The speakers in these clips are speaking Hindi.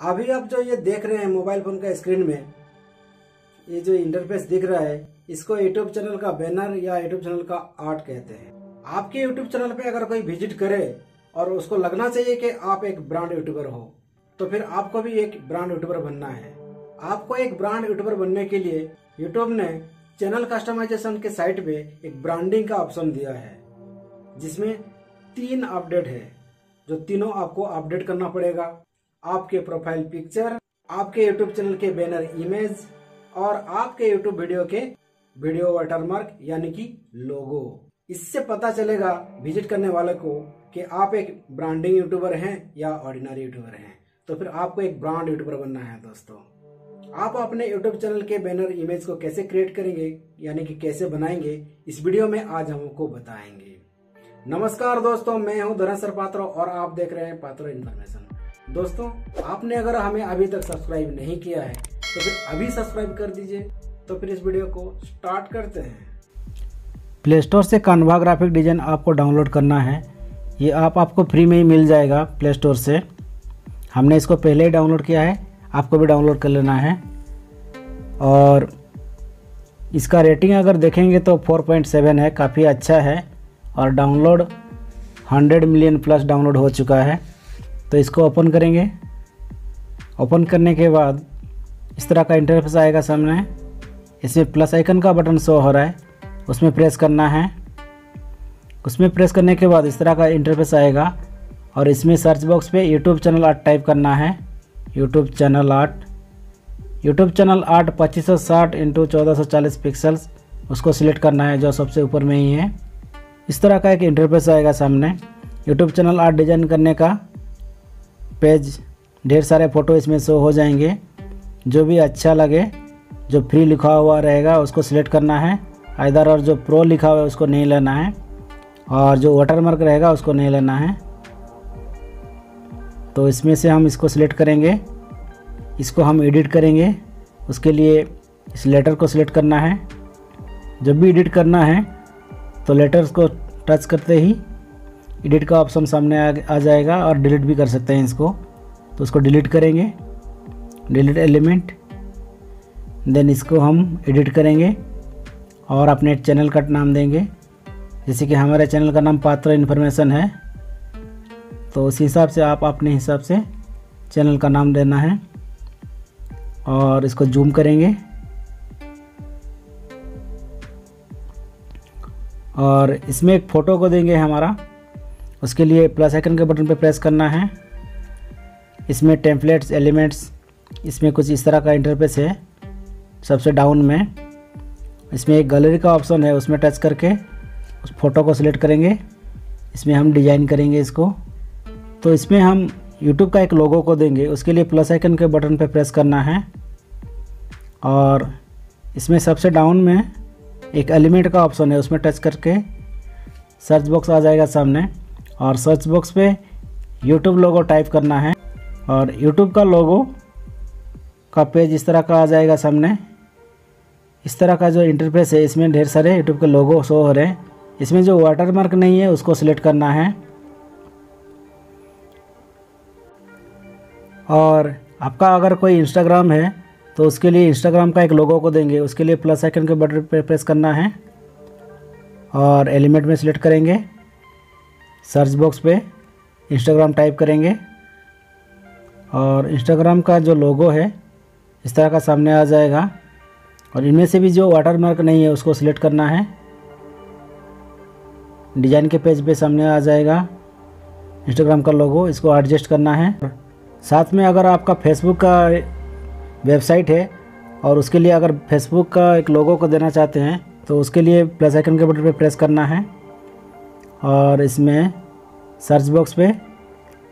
अभी आप जो ये देख रहे हैं मोबाइल फ़ोन का स्क्रीन में, ये जो इंटरफेस दिख रहा है, इसको यूट्यूब चैनल का बैनर या यूट्यूब चैनल का आर्ट कहते हैं। आपके यूट्यूब चैनल पे अगर कोई विज़िट करे और उसको लगना चाहिए कि आप एक ब्रांड यूट्यूबर हो तो फिर आपको भी एक ब्रांड यूट्यूबर बनना है। आपको एक ब्रांड यूट्यूबर बनने के लिए यूट्यूब ने चैनल कस्टमाइजेशन के साइट पे एक ब्रांडिंग का ऑप्शन दिया है, जिसमें तीन अपडेट है, जो तीनों आपको अपडेट करना पड़ेगा। आपके प्रोफ़ाइल पिक्चर आपके यूट्यूब चैनल के बैनर इमेज और आपके यूट्यूब वीडियो के वीडियो वाटरमार्क यानी कि लोगो इससे पता चलेगा विज़िट करने वाले को कि आप एक ब्रांडिंग यूट्यूबर हैं या ऑर्डिनरी यूट्यूबर हैं। तो फिर आपको एक ब्रांड यूट्यूबर बनना है दोस्तों। आप अपने यूट्यूब चैनल के बैनर इमेज को कैसे क्रिएट करेंगे, यानी कि कैसे बनाएँगे, इस वीडियो में आज हम आपको बताएँगे। नमस्कार दोस्तों, मैं हूँ धनसर पात्रो और आप देख रहे हैं पात्रो इन्फॉर्मेशन दोस्तों, आपने अगर हमें अभी तक सब्सक्राइब नहीं किया है तो फिर अभी सब्सक्राइब कर दीजिए। तो फिर इस वीडियो को स्टार्ट करते हैं। प्ले स्टोर से कानवा ग्राफिक डिज़ाइन आपको डाउनलोड करना है। ये आप आपको फ्री में ही मिल जाएगा प्ले स्टोर से। हमने इसको पहले ही डाउनलोड किया है, आपको भी डाउनलोड कर लेना है। और इसका रेटिंग अगर देखेंगे तो 4.7 है, काफ़ी अच्छा है। और डाउनलोड 100 मिलियन प्लस डाउनलोड हो चुका है। तो इसको ओपन करेंगे। ओपन करने के बाद इस तरह का इंटरफेस आएगा सामने। इसमें प्लस आइकन का बटन शो हो रहा है। उसमें प्रेस करना है। उसमें प्रेस करने के बाद इस तरह का इंटरफेस आएगा और इसमें सर्च बॉक्स पे यूट्यूब चैनल आर्ट टाइप करना है। YouTube channel art YouTube channel art पच्चीस सौ साठ इंटू चौदह सौ चालीस पिक्सल्स उसको सिलेक्ट करना है, जो सबसे ऊपर में ही है। इस तरह का एक इंटरफेस आएगा सामने। यूट्यूब चैनल आर्ट डिज़ाइन करने का। पेज ढेर सारे फ़ोटो इसमें शो हो जाएँगे। जो भी अच्छा लगे, जो फ्री लिखा हुआ रहेगा, उसको सिलेक्ट करना है। इधर और जो प्रो लिखा हुआ है, उसको नहीं लेना है। और जो वाटरमार्क रहेगा, उसको नहीं लेना है। तो इसमें से हम इसको सिलेक्ट करेंगे। इसको हम एडिट करेंगे। उसके लिए इस लेटर को सिलेक्ट करना है। जब भी एडिट करना है तो लेटर्स को टच करते ही एडिट का ऑप्शन सामने आ, आ जाएगा और डिलीट भी कर सकते हैं इसको। तो उसको डिलीट करेंगे। डिलीट एलिमेंट देन इसको हम एडिट करेंगे और अपने चैनल का नाम देंगे। जैसे कि हमारे चैनल का नाम पात्र इन्फॉर्मेशन है। तो उस हिसाब से आप अपने हिसाब से चैनल का नाम देना है और इसको जूम करेंगे। और इसमें एक फ़ोटो को देंगे हमारा। उसके लिए प्लस आइकन के बटन पर प्रेस करना है। इसमें टेम्पलेट्स एलिमेंट्स इसमें कुछ इस तरह का इंटरफेस है, सबसे डाउन में। इसमें एक गैलरी का ऑप्शन है, उसमें टच करके उस फ़ोटो को सिलेक्ट करेंगे। इसमें हम डिज़ाइन करेंगे इसको। तो इसमें हम यूट्यूब का एक लोगो को देंगे, उसके लिए प्लस आइकन के बटन पर प्रेस करना है। और इसमें सबसे डाउन में एक एलिमेंट का ऑप्शन है, उसमें टच करके सर्च बॉक्स आ जाएगा सामने। और सर्च बॉक्स पे यूट्यूब लोगो टाइप करना है। और यूट्यूब का लोगो का पेज इस तरह का आ जाएगा सामने। इस तरह का जो इंटरफेस है, इसमें ढेर सारे यूट्यूब के लोगो शो हो रहे हैं। इसमें जो वाटरमार्क नहीं है, उसको सिलेक्ट करना है। और आपका अगर कोई इंस्टाग्राम है तो उसके लिए इंस्टाग्राम का एक लोगो को देंगे। उसके लिए प्लस आइकन के बटन पर प्रेस करना है। और एलिमेंट में सिलेक्ट करेंगे। सर्च बॉक्स पे इंस्टाग्राम टाइप करेंगे। और इंस्टाग्राम का जो लोगो है, इस तरह का सामने आ जाएगा। और इनमें से भी जो वाटरमार्क नहीं है, उसको सिलेक्ट करना है। डिज़ाइन के पेज पे सामने आ जाएगा। इंस्टाग्राम का लोगो इसको एडजस्ट करना है। साथ में अगर आपका फेसबुक का वेबसाइट है, और उसके लिए अगर फेसबुक का एक लोगो को देना चाहते हैं तो उसके लिए प्लस आइकन के बटन पे प्रेस करना है। और इसमें सर्च बॉक्स पे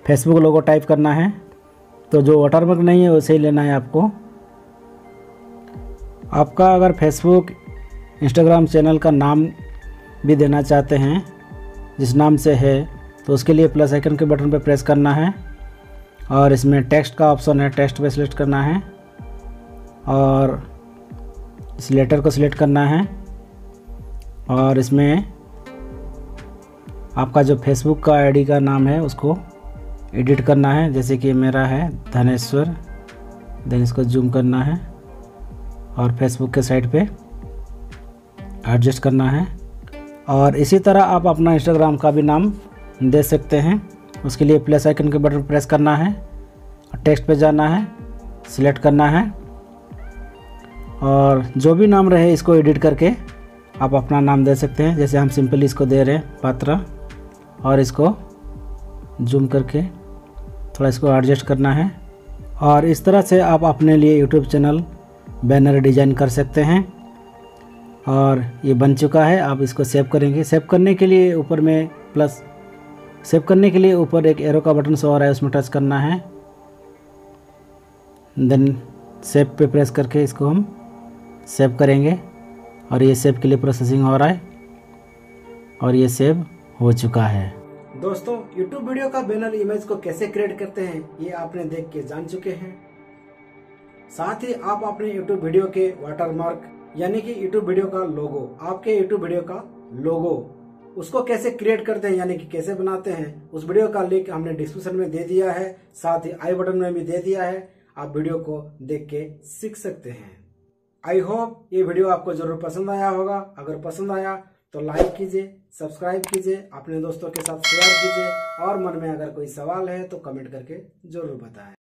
फेसबुक लोगो टाइप करना है। तो जो वाटरमार्क नहीं है, वैसे ही लेना है आपको। आपका अगर फेसबुक इंस्टाग्राम चैनल का नाम भी देना चाहते हैं, जिस नाम से है तो उसके लिए प्लस आइकन के बटन पर प्रेस करना है। और इसमें टेक्स्ट का ऑप्शन है टेक्स्ट पे सिलेक्ट करना है। और इस लेटर को सिलेक्ट करना है। और इसमें आपका जो फेसबुक का आईडी का नाम है, उसको एडिट करना है। जैसे कि मेरा है धनेश्वर देन इसको जूम करना है और फेसबुक के साइड पे एडजस्ट करना है। और इसी तरह आप अपना इंस्टाग्राम का भी नाम दे सकते हैं। उसके लिए प्लस आइकन के बटन प्रेस करना है टेक्स्ट पे जाना है सिलेक्ट करना है। और जो भी नाम रहे, इसको एडिट करके आप अपना नाम दे सकते हैं। जैसे हम सिंपली इसको दे रहे हैं, पात्रा। और इसको जूम करके थोड़ा इसको एडजस्ट करना है। और इस तरह से आप अपने लिए यूट्यूब चैनल बैनर डिज़ाइन कर सकते हैं। और ये बन चुका है, आप इसको सेव करेंगे। सेव करने के लिए ऊपर में प्लस सेव करने के लिए ऊपर एक एरो का बटन सो रहा है, उसमें टच करना है। देन सेव पे प्रेस करके इसको हम सेव करेंगे। और ये सेव के लिए प्रोसेसिंग हो रहा है। और ये सेव हो चुका है। दोस्तों, YouTube वीडियो का बैनर इमेज को कैसे क्रिएट करते हैं, ये आपने देख के जान चुके हैं। साथ ही आप अपने YouTube वीडियो के वाटरमार्क यानी कि YouTube वीडियो का लोगो आपके YouTube वीडियो का लोगो उसको कैसे क्रिएट करते हैं, यानी कि कैसे बनाते हैं, उस वीडियो का लिंक हमने डिस्क्रिप्शन में दे दिया है, साथ ही आई बटन में भी दे दिया है, आप वीडियो को देख के सीख सकते हैं। आई होप ये वीडियो आपको ज़रूर पसंद आया होगा। अगर पसंद आया तो लाइक कीजिए सब्सक्राइब कीजिए, अपने दोस्तों के साथ शेयर कीजिए और मन में अगर कोई सवाल है तो कमेंट करके ज़रूर बताएँ।